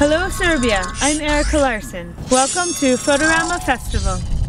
Hello Serbia, I'm Erica Larson. Welcome to Fotorama Festival.